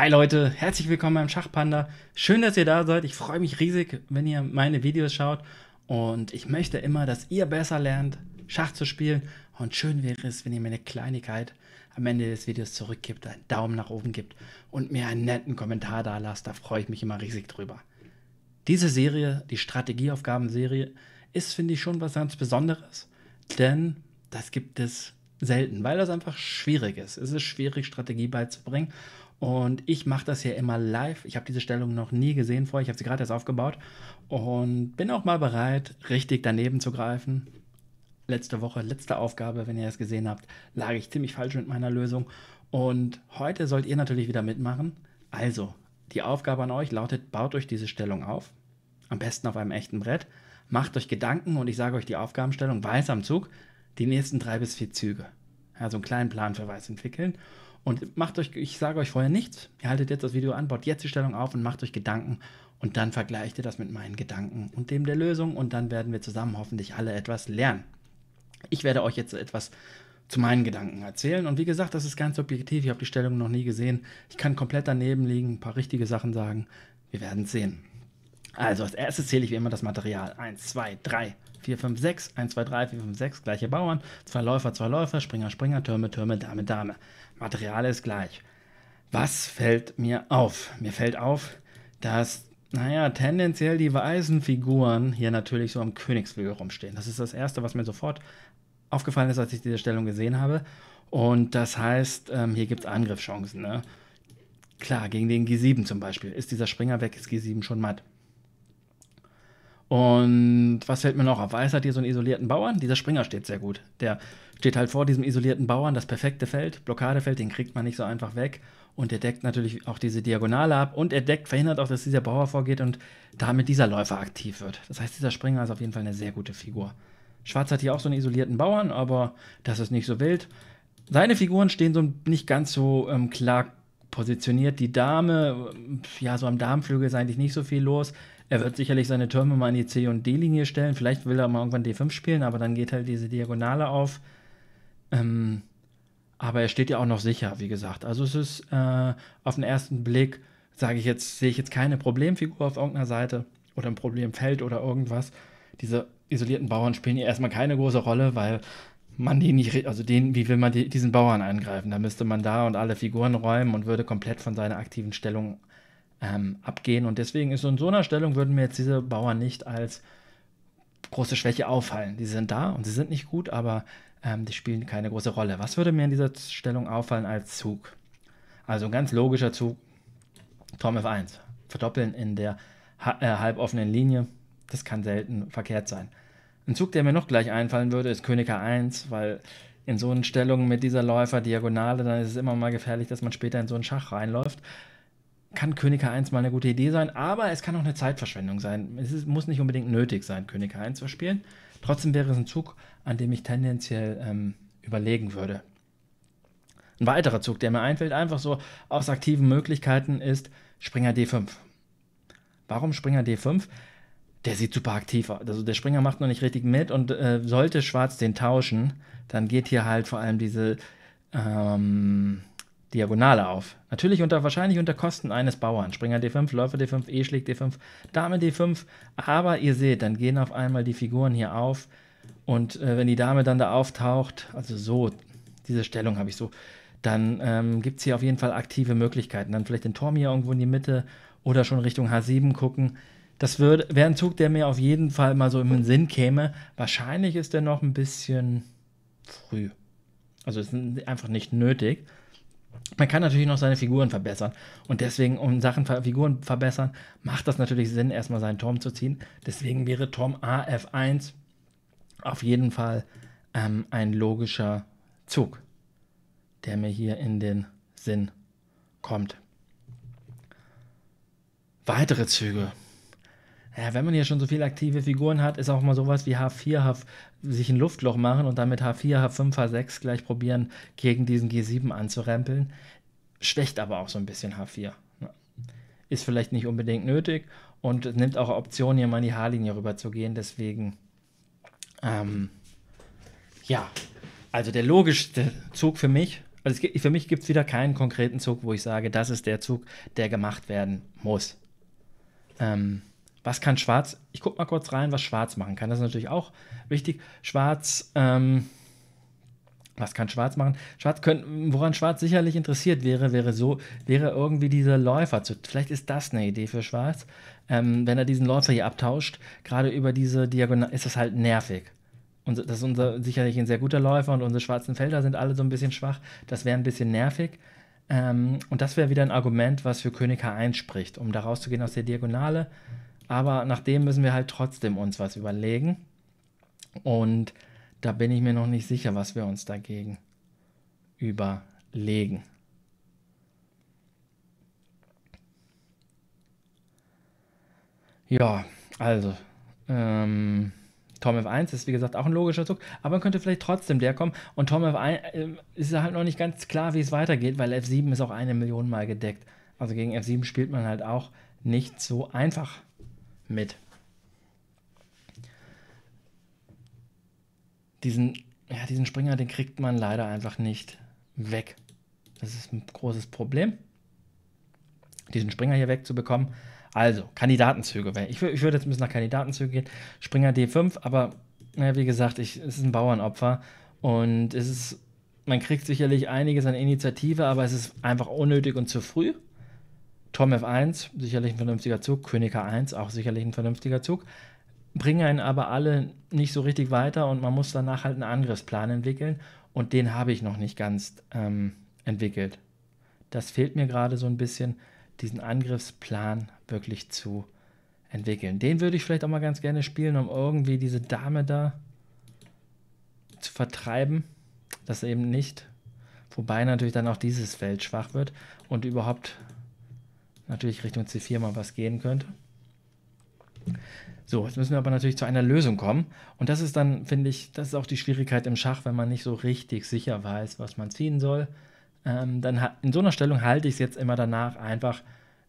Hi Leute, herzlich willkommen beim Schachpanda. Schön, dass ihr da seid. Ich freue mich riesig, wenn ihr meine Videos schaut. Und ich möchte immer, dass ihr besser lernt, Schach zu spielen. Und schön wäre es, wenn ihr mir eine Kleinigkeit am Ende des Videos zurückgibt, einen Daumen nach oben gibt und mir einen netten Kommentar da lasst. Da freue ich mich immer riesig drüber. Diese Serie, die Strategieaufgabenserie, ist, finde ich, schon was ganz Besonderes. Denn das gibt es selten, weil das einfach schwierig ist. Es ist schwierig, Strategie beizubringen. Und ich mache das hier immer live. Ich habe diese Stellung noch nie gesehen vorher. Ich habe sie gerade erst aufgebaut und bin auch mal bereit, richtig daneben zu greifen. Letzte Woche, letzte Aufgabe, wenn ihr es gesehen habt, lag ich ziemlich falsch mit meiner Lösung. Und heute sollt ihr natürlich wieder mitmachen. Also, die Aufgabe an euch lautet, baut euch diese Stellung auf. Am besten auf einem echten Brett. Macht euch Gedanken und ich sage euch die Aufgabenstellung, weiß am Zug, die nächsten drei bis vier Züge. Also einen kleinen Plan für Weiß entwickeln. Und macht euch, ich sage euch vorher nichts, ihr haltet jetzt das Video an, baut jetzt die Stellung auf und macht euch Gedanken und dann vergleicht ihr das mit meinen Gedanken und dem der Lösung und dann werden wir zusammen hoffentlich alle etwas lernen. Ich werde euch jetzt etwas zu meinen Gedanken erzählen und wie gesagt, das ist ganz objektiv, ich habe die Stellung noch nie gesehen. Ich kann komplett daneben liegen, ein paar richtige Sachen sagen. Wir werden sehen. Also als erstes zähle ich wie immer das Material. 1, 2, 3, 4, 5, 6, 1, 2, 3, 4, 5, 6, gleiche Bauern, zwei Läufer, zwei Läufer, Springer, Springer, Türme, Türme, Dame, Dame. Material ist gleich. Was fällt mir auf? Mir fällt auf, dass, naja, tendenziell die weißen Figuren hier natürlich so am Königsflügel rumstehen. Das ist das Erste, was mir sofort aufgefallen ist, als ich diese Stellung gesehen habe. Und das heißt, ähm, hier gibt es Angriffschancen. Ne? Klar, gegen den G7 zum Beispiel. Ist dieser Springer weg, ist G7 schon matt. Und was fällt mir noch auf? Weiß hat hier so einen isolierten Bauern. Dieser Springer steht sehr gut. Der steht halt vor diesem isolierten Bauern, das perfekte Feld, Blockadefeld, den kriegt man nicht so einfach weg. Und er deckt natürlich auch diese Diagonale ab und er deckt, verhindert auch, dass dieser Bauer vorgeht und damit dieser Läufer aktiv wird. Das heißt, dieser Springer ist auf jeden Fall eine sehr gute Figur. Schwarz hat hier auch so einen isolierten Bauern, aber das ist nicht so wild. Seine Figuren stehen so nicht ganz so ähm, klar positioniert. Die Dame, ja, so am Darmflügel ist eigentlich nicht so viel los. Er wird sicherlich seine Türme mal in die C- und D-Linie stellen. Vielleicht will er mal irgendwann D5 spielen, aber dann geht halt diese Diagonale auf. Ähm, aber er steht ja auch noch sicher, wie gesagt. Also es ist äh, auf den ersten Blick, sage ich jetzt, sehe ich jetzt keine Problemfigur auf irgendeiner Seite oder ein Problemfeld oder irgendwas. Diese isolierten Bauern spielen hier erstmal keine große Rolle, weil man die nicht, also den, wie will man die, diesen Bauern eingreifen? Da müsste man da und alle Figuren räumen und würde komplett von seiner aktiven Stellung ähm, abgehen. Und deswegen ist in so einer Stellung würden mir jetzt diese Bauern nicht als große Schwäche auffallen. Die sind da und sie sind nicht gut, aber ähm, die spielen keine große Rolle. Was würde mir in dieser Stellung auffallen als Zug? Also ein ganz logischer Zug, Turm F1. Verdoppeln in der ha äh, halboffenen Linie, das kann selten verkehrt sein. Ein Zug, der mir noch gleich einfallen würde, ist König H1, weil in so einen Stellungen mit dieser Läufer-Diagonale, dann ist es immer mal gefährlich, dass man später in so einen Schach reinläuft kann König H1 mal eine gute Idee sein, aber es kann auch eine Zeitverschwendung sein. Es ist, muss nicht unbedingt nötig sein, König H1 zu spielen. Trotzdem wäre es ein Zug, an dem ich tendenziell ähm, überlegen würde. Ein weiterer Zug, der mir einfällt, einfach so aus aktiven Möglichkeiten, ist Springer D5. Warum Springer D5? Der sieht super aktiv aus. Also der Springer macht noch nicht richtig mit und äh, sollte Schwarz den tauschen, dann geht hier halt vor allem diese ähm, Diagonale auf. Natürlich unter, wahrscheinlich unter Kosten eines Bauern. Springer D5, Läufer D5, E schlägt D5, Dame D5. Aber ihr seht, dann gehen auf einmal die Figuren hier auf. Und äh, wenn die Dame dann da auftaucht, also so, diese Stellung habe ich so, dann ähm, gibt es hier auf jeden Fall aktive Möglichkeiten. Dann vielleicht den Turm hier irgendwo in die Mitte oder schon Richtung H7 gucken. Das wäre ein Zug, der mir auf jeden Fall mal so im Sinn käme. Wahrscheinlich ist der noch ein bisschen früh. Also ist einfach nicht nötig. Man kann natürlich noch seine Figuren verbessern. Und deswegen, um Sachen Figuren verbessern, macht das natürlich Sinn, erstmal seinen Turm zu ziehen. Deswegen wäre Turm AF1 auf jeden Fall ähm, ein logischer Zug, der mir hier in den Sinn kommt. Weitere Züge ja, wenn man hier schon so viele aktive Figuren hat, ist auch mal sowas wie H4, H, sich ein Luftloch machen und dann mit H4, H5, H6 gleich probieren, gegen diesen G7 anzurempeln. Schwächt aber auch so ein bisschen H4. Ist vielleicht nicht unbedingt nötig und nimmt auch Optionen, hier mal in die H-Linie rüber zu gehen. Deswegen, ähm, ja, also der logischste Zug für mich Also es, für mich gibt es wieder keinen konkreten Zug, wo ich sage, das ist der Zug, der gemacht werden muss. Ähm, was kann Schwarz? Ich gucke mal kurz rein, was Schwarz machen kann. Das ist natürlich auch wichtig. Schwarz, ähm, was kann Schwarz machen? Schwarz können, woran Schwarz sicherlich interessiert wäre, wäre so, wäre irgendwie dieser Läufer zu. Vielleicht ist das eine Idee für Schwarz. Ähm, wenn er diesen Läufer hier abtauscht, gerade über diese Diagonal, ist das halt nervig. Und das ist unser sicherlich ein sehr guter Läufer und unsere schwarzen Felder sind alle so ein bisschen schwach. Das wäre ein bisschen nervig. Ähm, und das wäre wieder ein Argument, was für König H1 spricht, um da rauszugehen aus der Diagonale. Aber nach dem müssen wir halt trotzdem uns was überlegen. Und da bin ich mir noch nicht sicher, was wir uns dagegen überlegen. Ja, also, ähm, Tom F1 ist wie gesagt auch ein logischer Zug, aber man könnte vielleicht trotzdem der kommen. Und Tom F1 äh, ist halt noch nicht ganz klar, wie es weitergeht, weil F7 ist auch eine Million Mal gedeckt. Also gegen F7 spielt man halt auch nicht so einfach mit. Diesen, ja, diesen Springer, den kriegt man leider einfach nicht weg. Das ist ein großes Problem, diesen Springer hier wegzubekommen. Also, Kandidatenzüge. Ich, ich würde jetzt ein bisschen nach Kandidatenzüge gehen. Springer D5, aber ja, wie gesagt, ich, es ist ein Bauernopfer und es ist, man kriegt sicherlich einiges an Initiative, aber es ist einfach unnötig und zu früh. Turm F1, sicherlich ein vernünftiger Zug. König H1, auch sicherlich ein vernünftiger Zug. Bringen einen aber alle nicht so richtig weiter und man muss danach halt einen Angriffsplan entwickeln. Und den habe ich noch nicht ganz ähm, entwickelt. Das fehlt mir gerade so ein bisschen, diesen Angriffsplan wirklich zu entwickeln. Den würde ich vielleicht auch mal ganz gerne spielen, um irgendwie diese Dame da zu vertreiben. Das eben nicht. Wobei natürlich dann auch dieses Feld schwach wird und überhaupt natürlich Richtung C4 mal was gehen könnte. So, jetzt müssen wir aber natürlich zu einer Lösung kommen. Und das ist dann, finde ich, das ist auch die Schwierigkeit im Schach, wenn man nicht so richtig sicher weiß, was man ziehen soll. Ähm, dann in so einer Stellung halte ich es jetzt immer danach einfach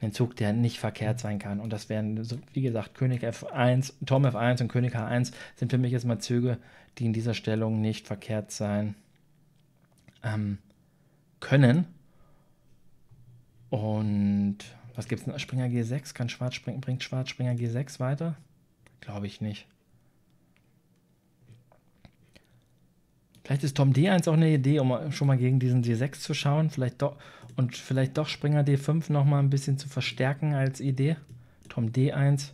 einen Zug, der nicht verkehrt sein kann. Und das wären, wie gesagt, König F1, Turm F1 und König H1 sind für mich jetzt mal Züge, die in dieser Stellung nicht verkehrt sein ähm, können. Und was gibt es denn? Springer G6? Kann Schwarz springen? Bringt Schwarz Springer G6 weiter? Glaube ich nicht. Vielleicht ist Tom D1 auch eine Idee, um schon mal gegen diesen D6 zu schauen. Vielleicht doch, und vielleicht doch Springer D5 nochmal ein bisschen zu verstärken als Idee. Tom D1.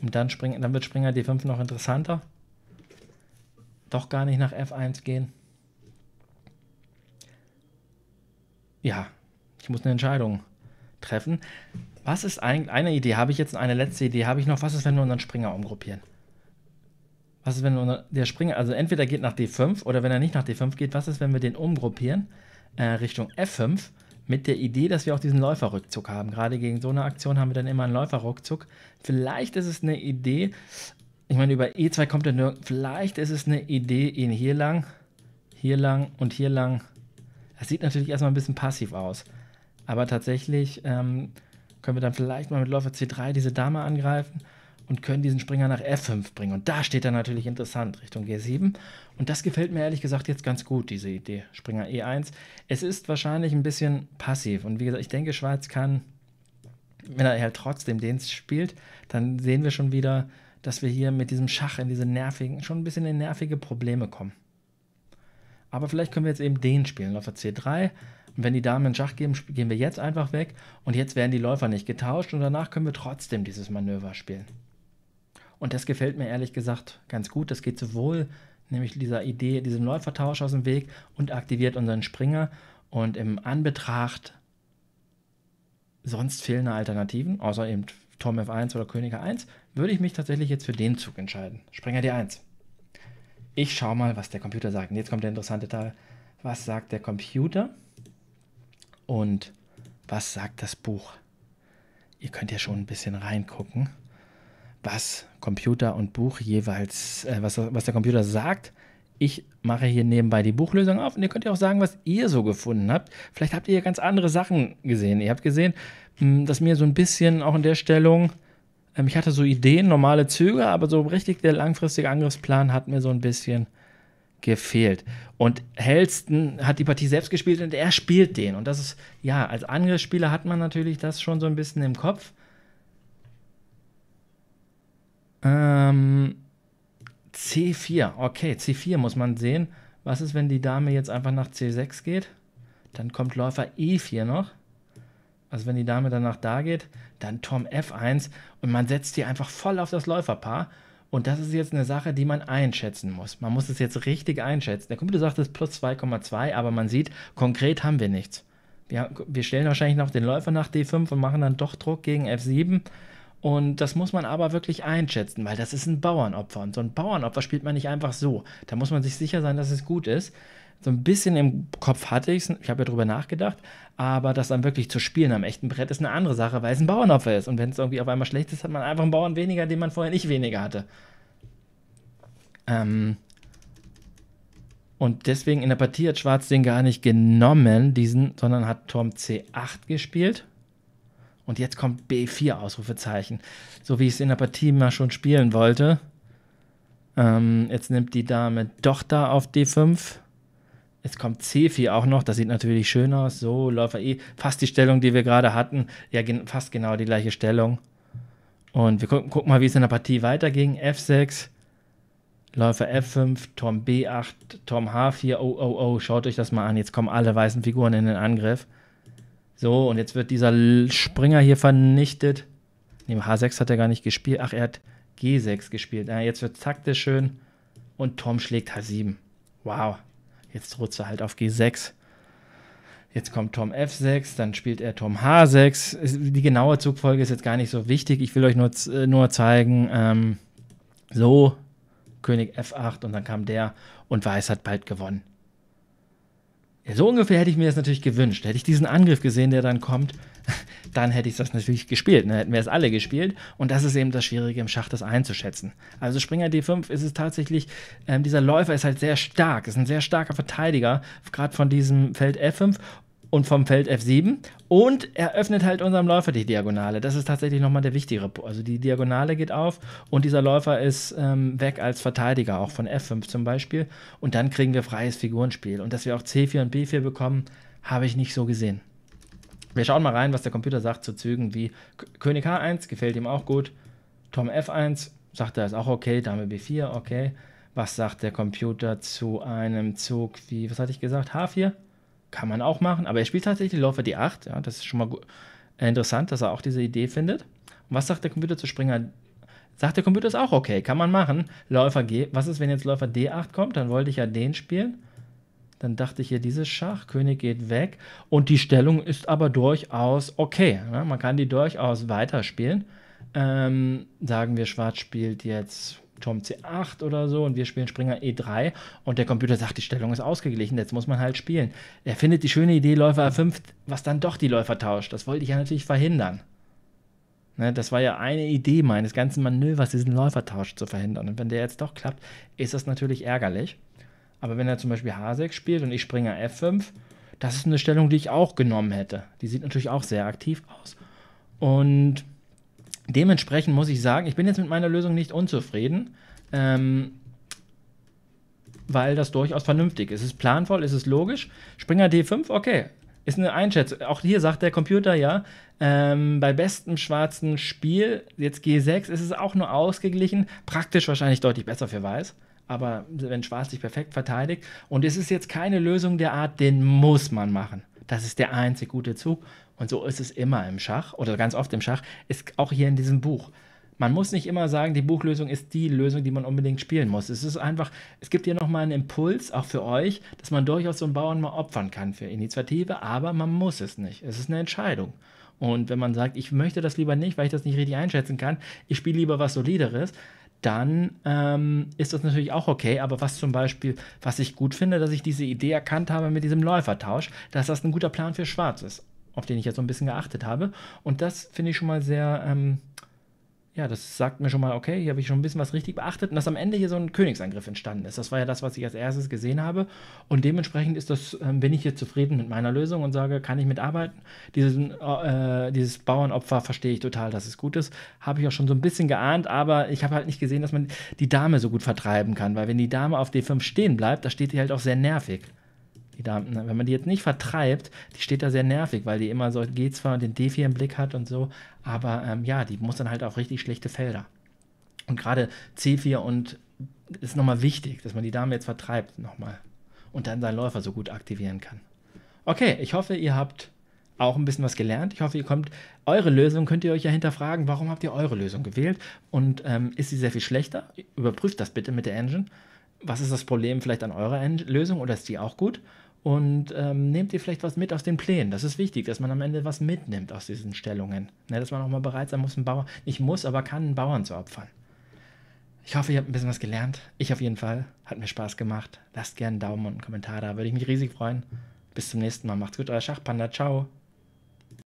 Und dann, springen, dann wird Springer D5 noch interessanter. Doch gar nicht nach F1 gehen. Ja, ich muss eine Entscheidung treffen. Was ist eigentlich, eine Idee habe ich jetzt, eine letzte Idee habe ich noch, was ist, wenn wir unseren Springer umgruppieren? Was ist, wenn der Springer, also entweder geht nach D5 oder wenn er nicht nach D5 geht, was ist, wenn wir den umgruppieren äh, Richtung F5 mit der Idee, dass wir auch diesen Läuferrückzug haben. Gerade gegen so eine Aktion haben wir dann immer einen Läuferrückzug. Vielleicht ist es eine Idee, ich meine, über E2 kommt er nur, vielleicht ist es eine Idee, ihn hier lang, hier lang und hier lang. Das sieht natürlich erstmal ein bisschen passiv aus. Aber tatsächlich ähm, können wir dann vielleicht mal mit Läufer C3 diese Dame angreifen und können diesen Springer nach F5 bringen. Und da steht er natürlich interessant Richtung G7. Und das gefällt mir ehrlich gesagt jetzt ganz gut, diese Idee. Springer E1. Es ist wahrscheinlich ein bisschen passiv. Und wie gesagt, ich denke, Schwarz kann, wenn er halt trotzdem den spielt, dann sehen wir schon wieder, dass wir hier mit diesem Schach in diese nervigen, schon ein bisschen in nervige Probleme kommen. Aber vielleicht können wir jetzt eben den spielen, Läufer C3 und wenn die Damen in Schach geben, gehen wir jetzt einfach weg und jetzt werden die Läufer nicht getauscht und danach können wir trotzdem dieses Manöver spielen. Und das gefällt mir ehrlich gesagt ganz gut. Das geht sowohl nämlich dieser Idee, diesem Läufertausch aus dem Weg und aktiviert unseren Springer. Und im Anbetracht sonst fehlende Alternativen, außer eben Turm F1 oder König A1, würde ich mich tatsächlich jetzt für den Zug entscheiden. Springer D1. Ich schaue mal, was der Computer sagt. Und jetzt kommt der interessante Teil. Was sagt der Computer? Und was sagt das Buch? Ihr könnt ja schon ein bisschen reingucken, was Computer und Buch jeweils, äh, was, was der Computer sagt. Ich mache hier nebenbei die Buchlösung auf und ihr könnt ja auch sagen, was ihr so gefunden habt. Vielleicht habt ihr ganz andere Sachen gesehen. Ihr habt gesehen, hm, dass mir so ein bisschen auch in der Stellung, ähm, ich hatte so Ideen, normale Züge, aber so richtig der langfristige Angriffsplan hat mir so ein bisschen gefehlt. Und Helston hat die Partie selbst gespielt und er spielt den. Und das ist, ja, als Angriffsspieler hat man natürlich das schon so ein bisschen im Kopf. Ähm, C4, okay, C4 muss man sehen. Was ist, wenn die Dame jetzt einfach nach C6 geht? Dann kommt Läufer E4 noch. Also wenn die Dame dann nach da geht, dann Turm F1 und man setzt hier einfach voll auf das Läuferpaar. Und das ist jetzt eine Sache, die man einschätzen muss. Man muss es jetzt richtig einschätzen. Der Computer sagt es plus 2,2, aber man sieht, konkret haben wir nichts. Wir, wir stellen wahrscheinlich noch den Läufer nach D5 und machen dann doch Druck gegen F7. Und das muss man aber wirklich einschätzen, weil das ist ein Bauernopfer. Und so ein Bauernopfer spielt man nicht einfach so. Da muss man sich sicher sein, dass es gut ist. So ein bisschen im Kopf hatte ich es, ich habe ja drüber nachgedacht, aber das dann wirklich zu spielen am echten Brett ist eine andere Sache, weil es ein Bauernopfer ist. Und wenn es irgendwie auf einmal schlecht ist, hat man einfach einen Bauern weniger, den man vorher nicht weniger hatte. Ähm und deswegen in der Partie hat Schwarz den gar nicht genommen, diesen, sondern hat Turm C8 gespielt. Und jetzt kommt B4 Ausrufezeichen. So wie ich es in der Partie mal schon spielen wollte. Ähm, jetzt nimmt die Dame doch da auf D5. Jetzt kommt C4 auch noch, das sieht natürlich schön aus. So, Läufer E, fast die Stellung, die wir gerade hatten. Ja, gen fast genau die gleiche Stellung. Und wir gucken, gucken mal, wie es in der Partie weiterging. F6, Läufer F5, Turm B8, Turm H4. Oh, oh, oh, schaut euch das mal an. Jetzt kommen alle weißen Figuren in den Angriff. So, und jetzt wird dieser Springer hier vernichtet. Ne, H6 hat er gar nicht gespielt. Ach, er hat G6 gespielt. Ja, jetzt wird taktisch schön. Und Tom schlägt H7. Wow. Jetzt droht er halt auf G6. Jetzt kommt Tom F6, dann spielt er Tom H6. Die genaue Zugfolge ist jetzt gar nicht so wichtig. Ich will euch nur, äh, nur zeigen, ähm, so, König F8 und dann kam der und Weiß hat bald gewonnen. So ungefähr hätte ich mir das natürlich gewünscht. Hätte ich diesen Angriff gesehen, der dann kommt, dann hätte ich das natürlich gespielt. Dann ne? hätten wir es alle gespielt. Und das ist eben das Schwierige im Schach, das einzuschätzen. Also Springer D5 ist es tatsächlich, ähm, dieser Läufer ist halt sehr stark, ist ein sehr starker Verteidiger, gerade von diesem Feld F5 und vom Feld F7 und er öffnet halt unserem Läufer die Diagonale. Das ist tatsächlich nochmal der wichtigere. Also die Diagonale geht auf und dieser Läufer ist ähm, weg als Verteidiger, auch von F5 zum Beispiel. Und dann kriegen wir freies Figurenspiel. Und dass wir auch C4 und B4 bekommen, habe ich nicht so gesehen. Wir schauen mal rein, was der Computer sagt zu Zügen wie König H1, gefällt ihm auch gut. Turm F1, sagt er, ist auch okay. Dame B4, okay. Was sagt der Computer zu einem Zug wie, was hatte ich gesagt, H4? Kann man auch machen, aber er spielt tatsächlich Läufer D8. Ja, das ist schon mal äh, interessant, dass er auch diese Idee findet. Und was sagt der Computer zu Springer? Sagt der Computer ist auch okay, kann man machen. Läufer G. Was ist, wenn jetzt Läufer D8 kommt? Dann wollte ich ja den spielen. Dann dachte ich hier, dieses Schach, König geht weg. Und die Stellung ist aber durchaus okay. Ja, man kann die durchaus weiterspielen. Ähm, sagen wir, Schwarz spielt jetzt Turm C8 oder so und wir spielen Springer E3 und der Computer sagt, die Stellung ist ausgeglichen, jetzt muss man halt spielen. Er findet die schöne Idee Läufer A5, was dann doch die Läufer tauscht. Das wollte ich ja natürlich verhindern. Ne, das war ja eine Idee meines ganzen Manövers, diesen Läufertausch zu verhindern. Und wenn der jetzt doch klappt, ist das natürlich ärgerlich. Aber wenn er zum Beispiel H6 spielt und ich Springer F5, das ist eine Stellung, die ich auch genommen hätte. Die sieht natürlich auch sehr aktiv aus. Und dementsprechend muss ich sagen, ich bin jetzt mit meiner Lösung nicht unzufrieden, ähm, weil das durchaus vernünftig ist. Es ist planvoll, es ist logisch. Springer D5, okay, ist eine Einschätzung. Auch hier sagt der Computer ja, ähm, bei bestem schwarzen Spiel, jetzt G6, ist es auch nur ausgeglichen, praktisch wahrscheinlich deutlich besser für Weiß. Aber wenn Schwarz sich perfekt verteidigt und es ist jetzt keine Lösung der Art, den muss man machen. Das ist der einzig gute Zug und so ist es immer im Schach oder ganz oft im Schach, ist auch hier in diesem Buch. Man muss nicht immer sagen, die Buchlösung ist die Lösung, die man unbedingt spielen muss. Es ist einfach, es gibt hier nochmal einen Impuls, auch für euch, dass man durchaus so einen Bauern mal opfern kann für Initiative, aber man muss es nicht. Es ist eine Entscheidung. Und wenn man sagt, ich möchte das lieber nicht, weil ich das nicht richtig einschätzen kann, ich spiele lieber was Solideres, dann ähm, ist das natürlich auch okay. Aber was zum Beispiel, was ich gut finde, dass ich diese Idee erkannt habe mit diesem Läufertausch, dass das ein guter Plan für Schwarz ist auf den ich jetzt so ein bisschen geachtet habe. Und das finde ich schon mal sehr, ähm, ja, das sagt mir schon mal, okay, hier habe ich schon ein bisschen was richtig beachtet und dass am Ende hier so ein Königsangriff entstanden ist. Das war ja das, was ich als erstes gesehen habe. Und dementsprechend ist das, äh, bin ich hier zufrieden mit meiner Lösung und sage, kann ich mitarbeiten. Diesen, äh, dieses Bauernopfer verstehe ich total, dass es gut ist. Habe ich auch schon so ein bisschen geahnt, aber ich habe halt nicht gesehen, dass man die Dame so gut vertreiben kann, weil wenn die Dame auf D5 stehen bleibt, da steht die halt auch sehr nervig. Die Dame, ne, wenn man die jetzt nicht vertreibt, die steht da sehr nervig, weil die immer so geht zwar den D4 im Blick hat und so, aber ähm, ja, die muss dann halt auch richtig schlechte Felder. Und gerade C4 und ist nochmal wichtig, dass man die Dame jetzt vertreibt nochmal und dann seinen Läufer so gut aktivieren kann. Okay, ich hoffe, ihr habt auch ein bisschen was gelernt. Ich hoffe, ihr kommt. Eure Lösung könnt ihr euch ja hinterfragen, warum habt ihr eure Lösung gewählt und ähm, ist sie sehr viel schlechter? Überprüft das bitte mit der Engine. Was ist das Problem vielleicht an eurer Engine Lösung oder ist die auch gut? Und ähm, nehmt ihr vielleicht was mit aus den Plänen. Das ist wichtig, dass man am Ende was mitnimmt aus diesen Stellungen. Ne, dass man auch mal bereit sein muss, einen Bauer, nicht muss, aber kann, einen Bauern zu opfern. Ich hoffe, ihr habt ein bisschen was gelernt. Ich auf jeden Fall. Hat mir Spaß gemacht. Lasst gerne einen Daumen und einen Kommentar da. Würde ich mich riesig freuen. Bis zum nächsten Mal. Macht's gut, euer Schachpanda. Ciao.